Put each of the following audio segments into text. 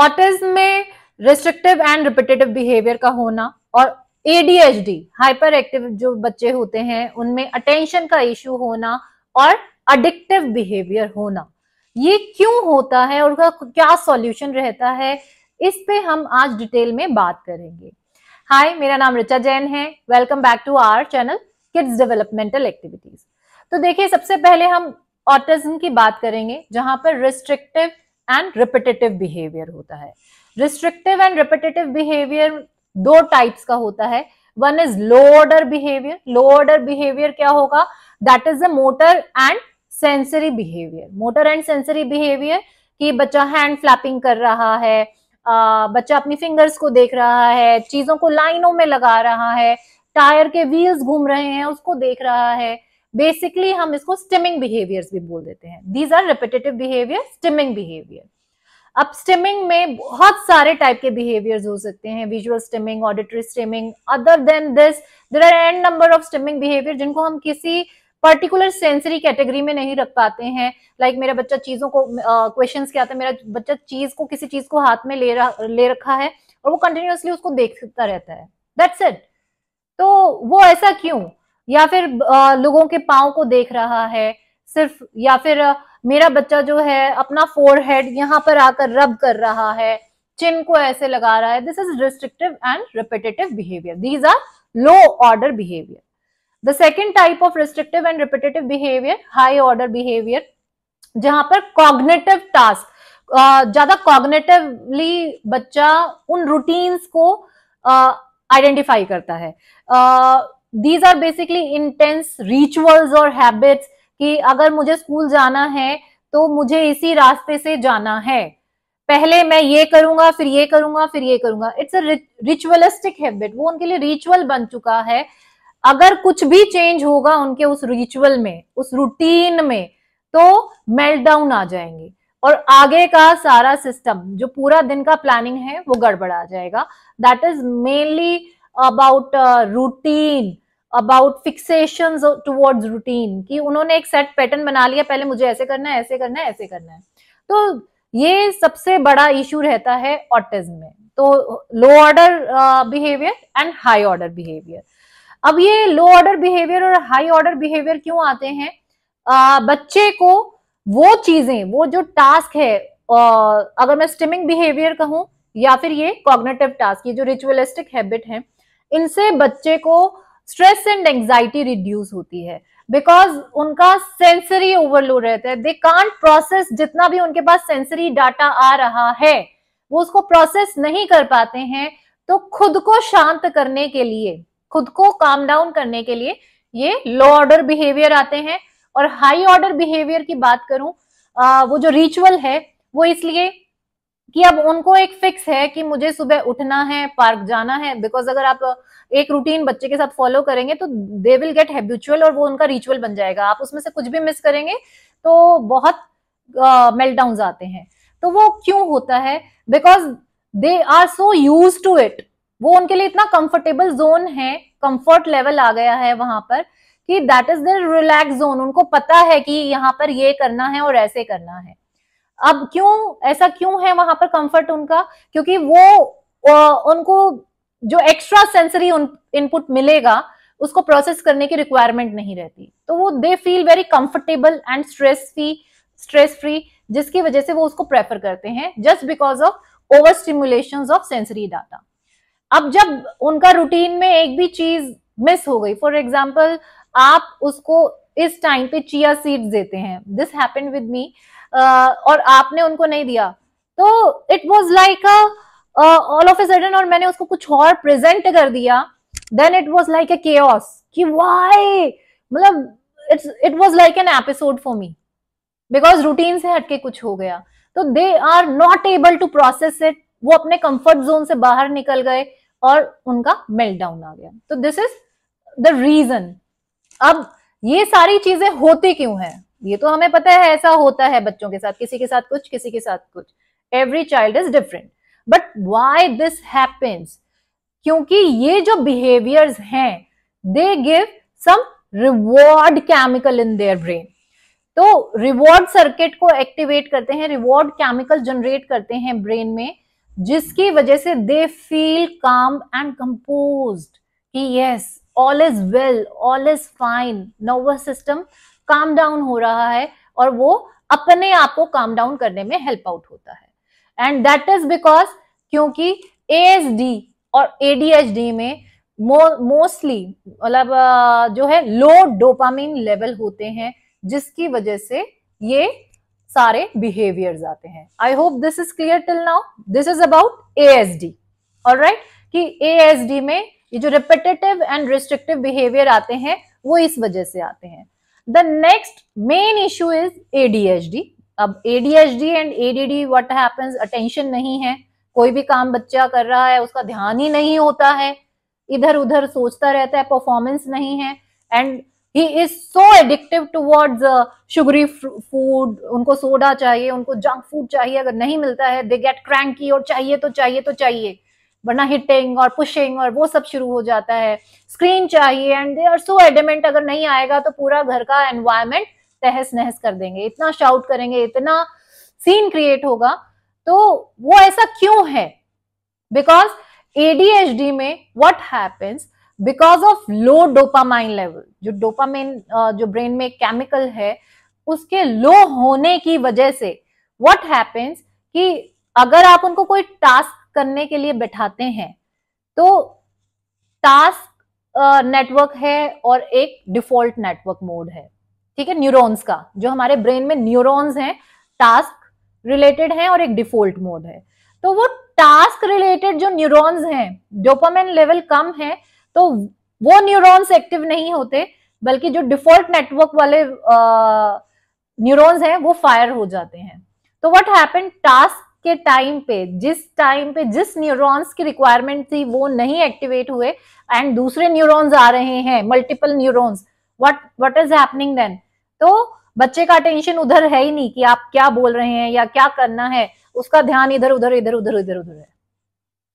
Autism में restrictive and repetitive behaviour का होना और एडीएचडी हाइपर एक्टिव जो बच्चे होते हैं, उनमें अटेंशन का इश्यू होना और अडिक्टिव बिहेवियर होना। ये क्यों होता है और उसका क्या सॉल्यूशन रहता है, इस पे हम आज डिटेल में बात करेंगे। हाय मेरा नाम रिचा जैन है। Welcome back to our channel kids developmental activities तो देखिए, सबसे पहले हम ऑटिज्म की बात करेंगे, जहाँ पर रिस्ट्रिक्टिव एंड रिपीटेटिव बिहेवियर होता है। रिस्ट्रिक्टिव एंड रिपीटेटिव बिहेवियर दो टाइप्स का होता है। One is low order behaviour low order behaviour क्या होगा? That is the motor and sensory behaviour motor and sensory behaviour कि बच्चा हैंड फ्लैपिंग कर रहा है आ, बच्चा अपनी फिंगर्स को देख रहा है चीज़ों को लाइनों में लगा रहा है टायर के व्हील्स घूम रहे हैं उसको देख रहा है। बेसिकली हम इसको स्टिमिंग बिहेवियर्स भी बोल देते हैं। These are repetitive behaviour stimming behaviour अब स्टिमिंग में बहुत सारे टाइप के बिहेवियर्स हो सकते हैं। Visual stimming auditory stimming other than this there are an number of stimming behaviour जिनको हम किसी पर्टिकुलर सेंसरी कैटेगरी में नहीं रख पाते हैं। लाइक like मेरा बच्चा चीज़ों को क्वेश्चन uh, क्या आता है। मेरा बच्चा चीज़ को किसी चीज़ को हाथ में ले रहा ले रखा है और वो कंटिन्यूसली उसको देखता रहता है। दैट्स इट तो वो ऐसा क्यों? या फिर लोगों के पाओ को देख रहा है, सिर्फ़, या फिर मेरा बच्चा जो है, अपना फोर हेड यहाँ पर आकर रब कर रहा है चिन को ऐसे लगा रहा है। This is restrictive and repetitive behaviour these are low order behaviour the second type of restrictive and repetitive behaviour high order behaviour जहाँ पर कॉग्नेटिव टास्क ज़्यादा कॉग्नेटिवली बच्चा उन रूटीन्स को आइडेंटिफाई करता है। These are basically intense rituals और habits कि अगर मुझे स्कूल जाना है तो मुझे इसी रास्ते से जाना है। पहले मैं ये करूँगा, फिर ये करूँगा, फिर ये करूँगा। इट्स अ रिचुअलिस्टिक हैबिट वो उनके लिए रिचुअल बन चुका है। अगर कुछ भी चेंज होगा उनके उस रिचुअल में, उस रूटीन में तो मेल्ट डाउन आ जाएँगे। और आगे का सारा सिस्टम जो पूरा दिन का प्लानिंग है, वो गड़बड़ा जाएगा। That is mainly about routine about fixation towards routine कि उन्होंने एक सेट पैटर्न बना लिया पहले मुझे ऐसे करना है ऐसे करना है ऐसे करना है। तो ये सबसे बड़ा इशू रहता है ऑटिज्म में। तो low order behaviour and high order behaviour अब ये लो ऑर्डर बिहेवियर और हाई ऑर्डर बिहेवियर क्यों आते हैं? uh, बच्चे को वो चीज़ें वो जो टास्क है uh, अगर मैं स्टिमिंग बिहेवियर कहूँ या फिर ये कॉग्नेटिव टास्क ये जो रिचुअलिस्टिक हैबिट है इनसे बच्चे को स्ट्रेस एंड एंग्जाइटी रिड्यूस होती है। बिकॉज़ उनका सेंसरी ओवरलोड रहता है। दे कांट प्रोसेस जितना भी उनके पास सेंसरी डाटा आ रहा है वो उसको प्रोसेस नहीं कर पाते हैं तो खुद को शांत करने के लिए खुद को काम डाउन करने के लिए ये लो ऑर्डर बिहेवियर आते हैं। और हाई ऑर्डर बिहेवियर की बात करूँ आ, वो जो रिचुअल है वो इसलिए कि अब उनको एक फिक्स है कि मुझे सुबह उठना है पार्क जाना है बिकॉज़ अगर आप एक रूटीन बच्चे के साथ फॉलो करेंगे तो दे विल गेट हैबिचुअल और वो उनका रिचुअल बन जाएगा। आप उसमें से कुछ भी मिस करेंगे तो बहुत मेल्ट डाउन आते हैं। तो वो क्यों होता है? Because they are so use to it वो उनके लिए इतना कंफर्टेबल जोन है कंफर्ट लेवल आ गया है वहाँ पर कि that is the relax zone उनको पता है कि यहाँ पर ये करना है और ऐसे करना है। अब क्यों, ऐसा क्यों है वहाँ पर कंफर्ट उनका? क्योंकि वो उनको जो एक्स्ट्रा सेंसरी इनपुट मिलेगा, उसको प्रोसेस करने की रिक्वायरमेंट नहीं रहती। तो वो they feel very comfortable and stress free stress free जिसकी वजह से वो उसको प्रेफर करते हैं just because of over stimulation of sensory data अब जब उनका रूटीन में एक भी चीज़ मिस हो गई फॉर एग्ज़ाम्पल आप उसको इस टाइम पे चिया सीड्स देते हैं। दिस हैपन विद मी और आपने उनको नहीं दिया। तो it was like all of a sudden और मैंने उसको कुछ और प्रेजेंट कर दिया। Then it was like a कि वाई मतलब it's it was like an episode for me because routine से हटके कुछ हो गया। तो they are not able to process it वो अपने कंफर्ट जोन से बाहर निकल गए और उनका मेल्ट डाउन आ गया। तो दिस इज़ द रीजन अब ये सारी चीज़ें होती क्यों है? ये तो हमें पता है, ऐसा होता है बच्चों के साथ, किसी के साथ कुछ, किसी के साथ कुछ। Every child is different but why this happens क्योंकि ये जो बिहेवियर्स हैं they give some reward chemical in their brain तो रिवॉर्ड सर्किट को एक्टिवेट करते हैं रिवॉर्ड केमिकल जनरेट करते हैं ब्रेन में, जिसकी वजह से they feel calm and compose कि yes all is well all is fine nervous system calm down हो रहा है और वो अपने आप को काम डाउन करने में हेल्प आउट होता है। एंड दैट इज़ बिकॉज़ क्योंकि एएसडी और एडीएचडी में मोस्टली मतलब जो है लो डोपामिन लेवल होते हैं, जिसकी वजह से ये सारे बिहेवियर्स आते हैं। I hope this is clear till now this is about ASD right कि एएसडी में ये जो रिपीटेटिव एंड रिस्ट्रिक्टिव बिहेवियर आते हैं, वो इस वजह से आते हैं। The next main issue is ADHD अब ADHD and ADD what happens attention नहीं है। कोई भी काम बच्चा कर रहा है, उसका ध्यान ही नहीं होता है। इधर उधर सोचता रहता है परफॉर्मेंस नहीं है। And he is so addictive towards sugary food उनको सोडा चाहिए, उनको जंक फ़ूड चाहिए। अगर नहीं मिलता है दे गेट क्रैंकी और चाहिए तो चाहिए तो चाहिए। वरना हिटिंग और पुशिंग और वो सब शुरू हो जाता है। स्क्रीन चाहिए and they are so adamant अगर नहीं आएगा तो पूरा घर का एनवायरमेंट तहस नहस कर देंगे। इतना शाउट करेंगे, इतना सीन क्रिएट होगा। तो वो ऐसा क्यों है? बिकॉज़ एडीएचडी में what happens because of low dopamine level जो डोपामाइन जो ब्रेन में केमिकल है, उसके लो होने की वजह से व्हाट हैपेंस कि अगर आप उनको कोई टास्क करने के लिए बैठाते हैं। तो टास्क नेटवर्क है और एक डिफ़ॉल्ट नेटवर्क मोड है। ठीक है? न्यूरॉन्स का, जो हमारे ब्रेन में न्यूरॉन्स हैं टास्क रिलेटेड है और एक डिफ़ॉल्ट मोड है। तो वो टास्क रिलेटेड जो न्यूरॉन्स हैं डोपामिन लेवल कम है तो वो न्यूरॉन्स एक्टिव नहीं होते, बल्कि जो डिफ़ॉल्ट नेटवर्क वाले न्यूरॉन्स हैं, वो फायर हो जाते हैं। तो व्हाट हैपन टास्क के टाइम पे, जिस टाइम पे, जिस न्यूरॉन्स की रिक्वायरमेंट थी, वो नहीं एक्टिवेट हुए एंड दूसरे न्यूरॉन्स आ रहे हैं multiple neurons what what is happening then तो बच्चे का अटेंशन उधर है ही नहीं कि आप क्या बोल रहे हैं या क्या करना है। उसका ध्यान इधर, उधर इधर उधर इधर, उधर है।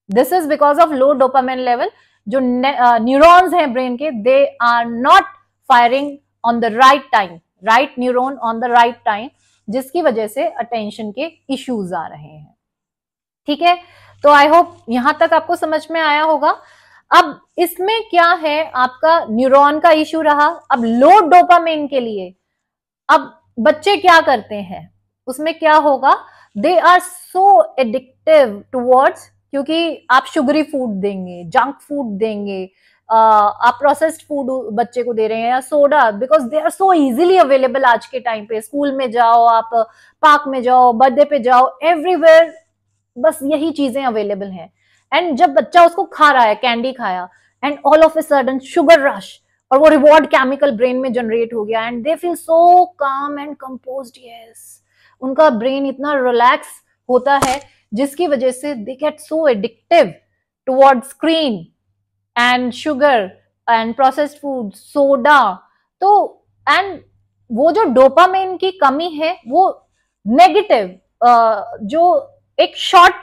This is because of low dopamine level जो न्यूरॉन्स हैं ब्रेन के they are not firing on the right time right neuron on the right time जिसकी वजह से अटेंशन के इश्यूज़ आ रहे हैं। ठीक है? तो आई होप यहाँ तक आपको समझ में आया होगा। अब इसमें क्या है? आपका न्यूरॉन का इश्यू रहा। अब लो डोपामेन के लिए। अब बच्चे क्या करते हैं? उसमें क्या होगा? They are so addictive towards क्योंकि आप शुगरी फ़ूड देंगे जंक फ़ूड देंगे आप प्रोसेस्ड फ़ूड बच्चे को दे रहे हैं या soda because they are so easily available आज के टाइम पे। स्कूल में जाओ, आप पार्क में जाओ बर्थडे पे जाओ एवरीवेयर बस यही चीज़ें अवेलेबल हैं। एंड जब बच्चा उसको खा रहा है कैंडी खाया and all of a sudden sugar rush और वो रिवॉर्ड केमिकल ब्रेन में जनरेट हो गया and they feel so calm and compose yes उनका ब्रेन इतना रिलैक्स होता है, जिसकी वजह से they get so addictive toward screen and sugar and processed food soda तो एंड वो जो डोपामेन की कमी है, वो नेगेटिव जो एक शॉर्ट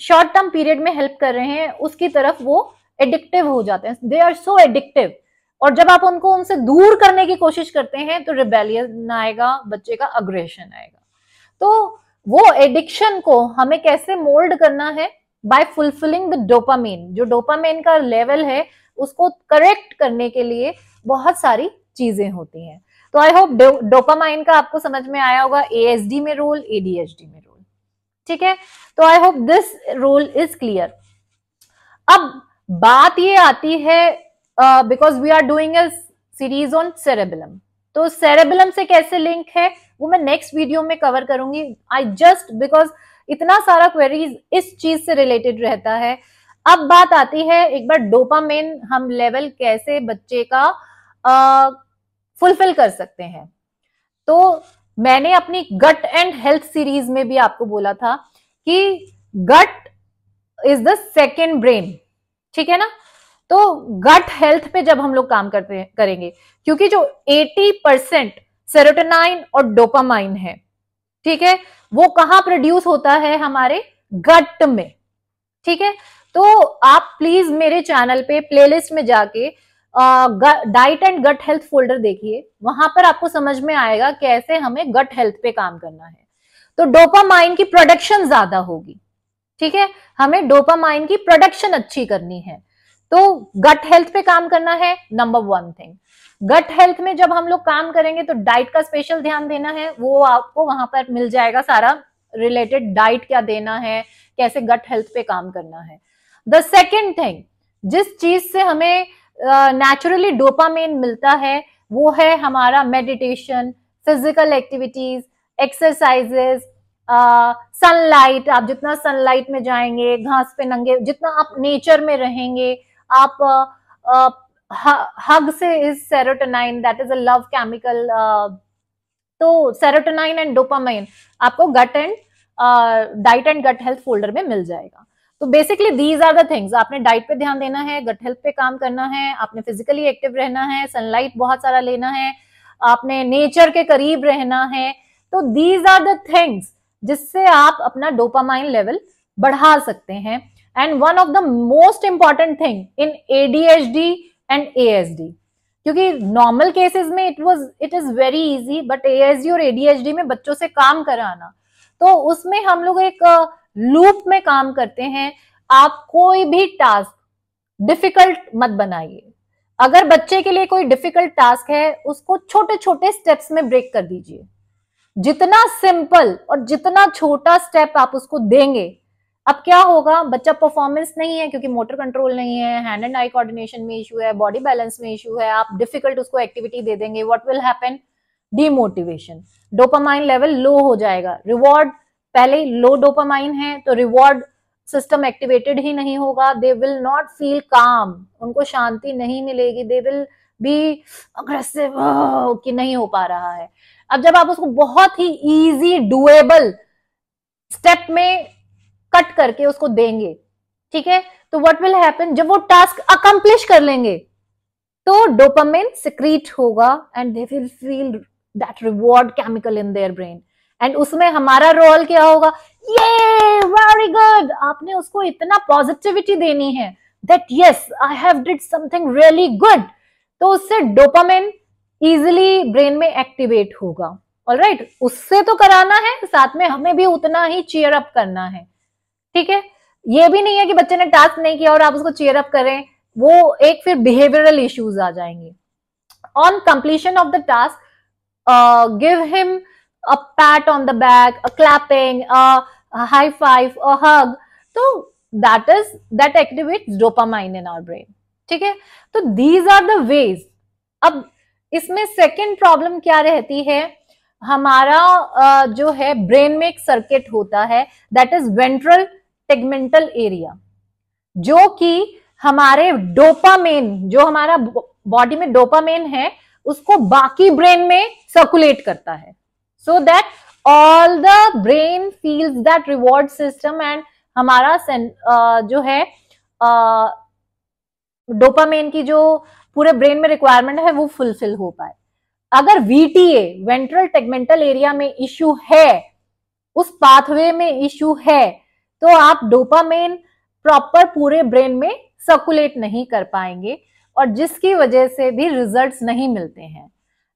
शॉर्ट टर्म पीरियड में हेल्प कर रहे हैं, उसकी तरफ़ वो एडिक्टिव हो जाते हैं। दे आर सो एडिक्टिव और जब आप उनको उनसे दूर करने की कोशिश करते हैं तो रिबेलियन आएगा, बच्चे का अग्रेशन आएगा। तो वो एडिक्शन को हमें कैसे मोल्ड करना है बाय फुलफिलिंग द डोपामेन जो डोपामेन का लेवल है, उसको करेक्ट करने के लिए बहुत सारी चीज़ें होती हैं। तो आई होप डोपामाइन का आपको समझ में आया होगा एएसडी में रोल एडीएचडी में रोल ठीक है? तो I hope this role is clear अब बात ये आती है because we are doing a series on cerebellum तो सेरेबलम से कैसे लिंक है, वो मैं नेक्स्ट वीडियो में कवर करूँगी। आई जस्ट बिकॉज़ इतना सारा क्वेरीज इस चीज़ से रिलेटेड रहता है। अब बात आती है एक बार डोपामेन हम लेवल कैसे बच्चे का फुलफिल कर सकते हैं। तो मैंने अपनी गट एंड हेल्थ सीरीज़ में भी आपको बोला था कि gut is the second brain ठीक है ना? तो गट हेल्थ पे जब हम लोग काम करते करेंगे, क्योंकि जो 80 परसेंट सेरोटोनाइन और डोपामाइन है, ठीक है? वो कहाँ प्रोड्यूस होता है हमारे गट में? ठीक है? तो आप प्लीज़ मेरे चैनल पे प्लेलिस्ट में जाके diet and gut health folder देखिए। वहाँ पर आपको समझ में आएगा कैसे हमें गट हेल्थ पे काम करना है। तो डोपामाइन की प्रोडक्शन ज़्यादा होगी। ठीक है? हमें डोपामाइन की प्रोडक्शन अच्छी करनी है। तो गट हेल्थ पे काम करना है number one thing gut health में जब हम लोग काम करेंगे तो डाइट का स्पेशल ध्यान देना है। वो आपको वहाँ पर मिल जाएगा सारा रिलेटेड डाइट क्या देना है कैसे गट हेल्थ पे काम करना है। द सेकेंड थिंग जिस चीज़ से हमें नेचुरली uh, डोपामेन मिलता है वो है हमारा meditation physical activities exercises sunlight आप जितना सनलाइट में जाएँगे घास पे नंगे जितना आप नेचर में रहेंगे आप हग से is serotonin that is a love chemical तो सेरोटोनाइन एंड डोपामाइन आपको gut and diet and gut health folder में मिल जाएगा। तो basically these are the things आपने डाइट पे ध्यान देना है गट हेल्थ पे काम करना है, आपने फिजिकली एक्टिव रहना है सनलाइट बहुत सारा लेना है, आपने नेचर के करीब रहना है तो दीज आर द थिंग्स जिससे आप अपना डोपामाइन लेवल बढ़ा सकते हैं। And one of the most important thing in ADHD and a ASD क्योंकि नॉर्मल केसेस में it was it is very easy but ASD और एडीएचडी में बच्चों से काम कराना। तो उसमें हम लोग एक लूप में काम करते हैं। आप कोई भी टास्क डिफ़िकल्ट मत बनाइए। अगर बच्चे के लिए कोई डिफ़िकल्ट टास्क है, उसको छोटे छोटे स्टेप्स में ब्रेक कर दीजिए। जितना सिंपल और जितना छोटा स्टेप आप उसको देंगे अब क्या होगा? बच्चा परफॉर्मेंस नहीं है क्योंकि मोटर कंट्रोल नहीं है हैंड एंड आई कोऑर्डिनेशन में इशू है बॉडी बैलेंस में इशू है, आप डिफ़िकल्ट उसको एक्टिविटी दे देंगे। What will happen demotivation dopamine level low हो जाएगा। रिवॉर्ड पहले लो डोपामाइन है तो रिवॉर्ड सिस्टम एक्टिवेटेड ही नहीं होगा। दे विल नॉट फील काम उनको शांति नहीं मिलेगी। दे विल बी अग्रेसिव कि नहीं हो पा रहा है। अब जब आप उसको बहुत ही इजी डुएबल स्टेप में कट करके उसको देंगे, ठीक है? तो व्हाट विल हैपन जब वो टास्क अकम्प्लिश कर लेंगे तो डोपामिन सिक्रीट होगा and they will feel that reward chemical in their brain and उसमें हमारा रोल क्या होगा? ये वेरी गुड आपने उसको इतना पॉजिटिविटी देनी है that yes I have did something really good तो उससे डोपामिन इजिली ब्रेन में एक्टिवेट होगा। All right right? उससे तो कराना है, साथ में हमें भी उतना ही चेयर अप करना है। ठीक है? ये भी नहीं है कि बच्चे ने टास्क नहीं किया और आप उसको चेयर अप करें वो एक फिर बिहेवियरल इश्यूज़ आ जाएँगे। On completion of the task give him a pat on the back a clapping a high five a hug तो that is that activate dopamine in our brain ठीक है? तो दीज आर द वेज अब इसमें second problem क्या रहती है? हमारा uh, जो है ब्रेन में एक सर्किट होता है that is ventral tegmental area जो कि हमारे डोपामेन जो हमारा बॉडी में डोपामेन है, उसको बाकी ब्रेन में सर्कुलेट करता है। So that all the brain feels that reward system and हमारा जो है डोपामेन की जो पूरे ब्रेन में रिक्वायरमेंट है, वो फुलफिल हो पाए। अगर वीटीए वेंट्रल टेगमेंटल एरिया में इश्यू है, उस पाथवे में इश्यू है तो आप डोपामेन प्रॉपर पूरे ब्रेन में सर्कुलेट नहीं कर पाएँगे और जिसकी वजह से भी रिजल्ट्स नहीं मिलते हैं।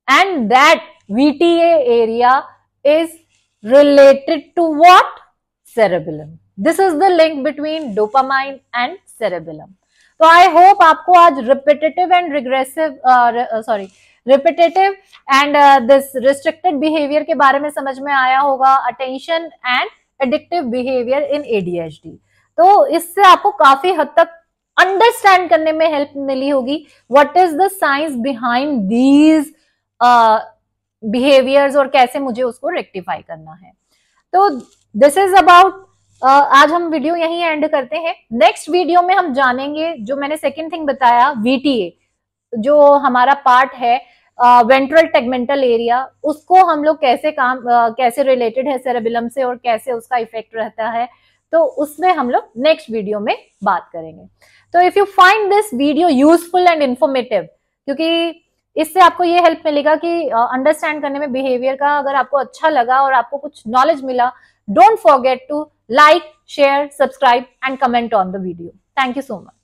And that VTA area is related to what cerebellum this is the link between dopamine and cerebellum तो आई होप आपको आज repetitive and regressive sorry repetitive and this restricted behaviour के बारे में समझ में आया होगा attention and addictive behaviour in ADHD तो इससे आपको काफ़ी हद तक अंडरस्टैंड करने में हेल्प मिली होगी। What is the science behind these behaviours और कैसे मुझे उसको रेक्टिफाई करना है? तो दिस इज़ अबाउट आज हम वीडियो यहीं एंड करते हैं। नेक्स्ट वीडियो में हम जानेंगे जो मैंने सेकेंड थिंग बताया वीटीए जो हमारा पार्ट है वेंट्रल टेगमेंटल एरिया उसको हम लोग कैसे काम uh, कैसे रिलेटेड है सेरेबिलम से और कैसे उसका इफ़ेक्ट रहता है तो उसमें हम लोग नेक्स्ट वीडियो में बात करेंगे। तो if you find this video useful and informative क्योंकि इससे आपको ये हेल्प मिलेगा कि अंडरस्टैंड uh, करने में बिहेवियर का अगर आपको अच्छा लगा और आपको कुछ नॉलेज मिला don't forget to like share subscribe and comment on the video thank you so much